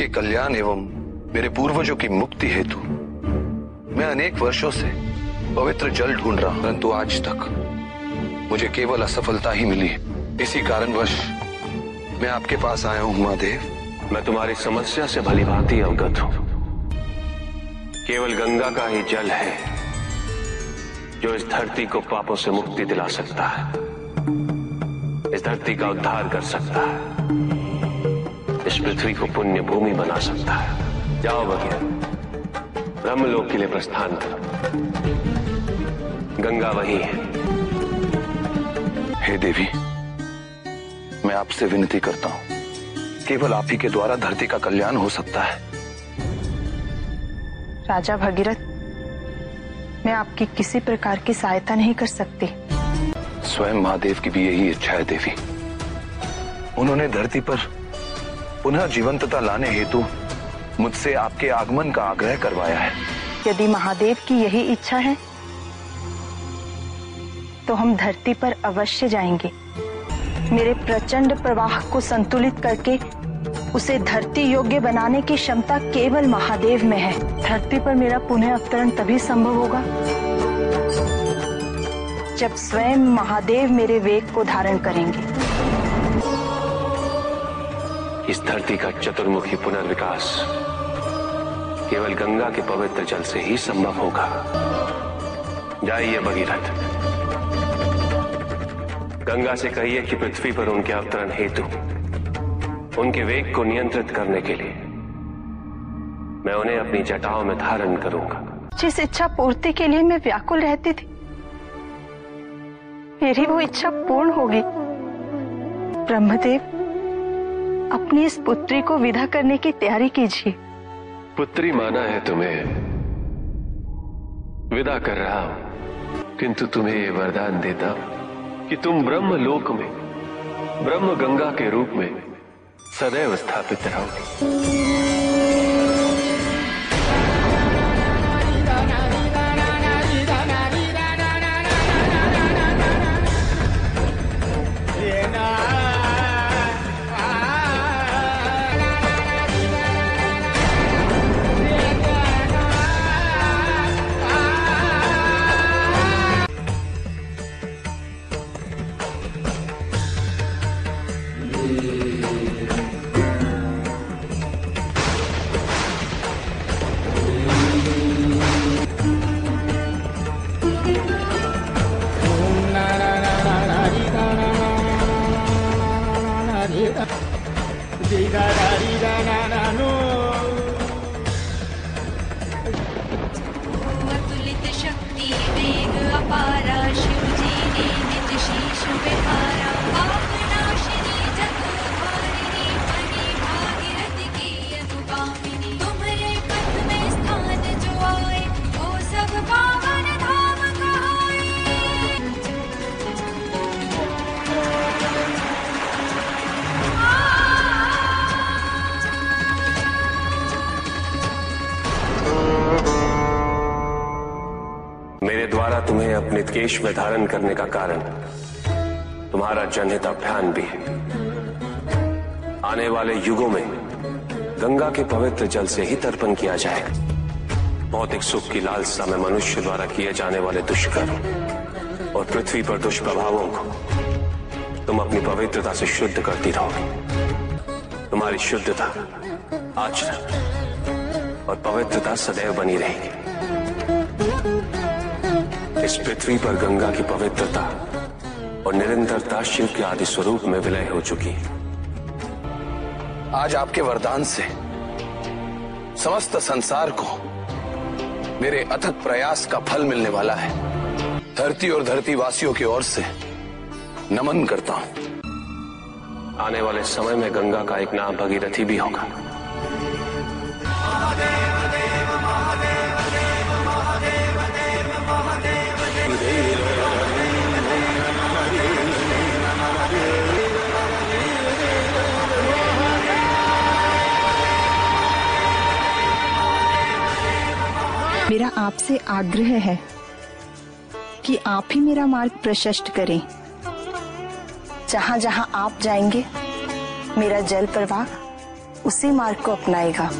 के कल्याण एवं मेरे पूर्वजों की मुक्ति हेतु मैं अनेक वर्षों से पवित्र जल ढूंढ रहा परंतु आज तक मुझे केवल असफलता ही मिली इसी कारणवश मैं आपके पास आया हूँ, महादेव। मैं तुम्हारी समस्या से भली भांति अवगत हूँ। केवल गंगा का ही जल है जो इस धरती को पापों से मुक्ति दिला सकता है। इस धरती का उद्धार कर सकता है। इस पृथ्वी को पुण्य भूमि बना सकता है। जाओ बघेर ब्रह्मलोक के लिए प्रस्थान करो। गंगा वही है। हे देवी मैं आपसे विनती करता हूँ केवल आप ही के द्वारा धरती का कल्याण हो सकता है। राजा भगीरथ मैं आपकी किसी प्रकार की सहायता नहीं कर सकती। स्वयं महादेव की भी यही इच्छा है देवी। उन्होंने धरती पर पुनः जीवंतता लाने हेतु मुझसे आपके आगमन का आग्रह करवाया है। यदि महादेव की यही इच्छा है तो हम धरती पर अवश्य जाएँगे। मेरे प्रचंड प्रवाह को संतुलित करके उसे धरती योग्य बनाने की क्षमता केवल महादेव में है। धरती पर मेरा पुनः अवतरण तभी संभव होगा जब स्वयं महादेव मेरे वेग को धारण करेंगे। इस धरती का चतुर्मुखी पुनर्विकास केवल गंगा के पवित्र जल से ही संभव होगा। जाइए भगीरथ। गंगा से कहिए कि पृथ्वी पर उनके अवतरण हेतु, उनके वेग को नियंत्रित करने के लिए, मैं उन्हें अपनी जटाओं में धारण करूँगा। जिस इच्छा पूर्ति के लिए मैं व्याकुल रहती थी, मेरी वो इच्छा पूर्ण होगी। ब्रह्मदेव अपनी इस पुत्री को विदा करने की तैयारी कीजिए। पुत्री माना है तुम्हें। विदा कर रहा हूँ। किंतु तुम्हें यह वरदान देता हूँ कि तुम ब्रह्म लोक में ब्रह्म गंगा के रूप में सदैव स्थापित रहोगे। E... मेरे द्वारा तुम्हें अपने केश में धारण करने का कारण। तुम्हारा जनहित अभियान भी है। आने वाले युगों में गंगा के पवित्र जल से ही तर्पण किया जाएगा। भौतिक सुख की लालसा में मनुष्य द्वारा किए जाने वाले दुष्कर्म और पृथ्वी पर दुष्प्रभावों को तुम अपनी पवित्रता से शुद्ध करती रहोगे। तुम्हारी शुद्धता, आचरण और पवित्रता सदैव बनी रहेगी। इस पृथ्वी पर गंगा की पवित्रता और निरंतरता शिव के आदि स्वरूप में विलय हो चुकी आज आपके वरदान से समस्त संसार को मेरे अथक प्रयास का फल मिलने वाला है। धरती और धरती वासियों की ओर से नमन करता हूँ। आने वाले समय में गंगा का एक नाम भगीरथी भी होगा। मेरा आपसे आग्रह है कि आप ही मेरा मार्ग प्रशस्त करें। जहाँ जहाँ आप जाएँगे, मेरा जल प्रवाह उसी मार्ग को अपनाएगा।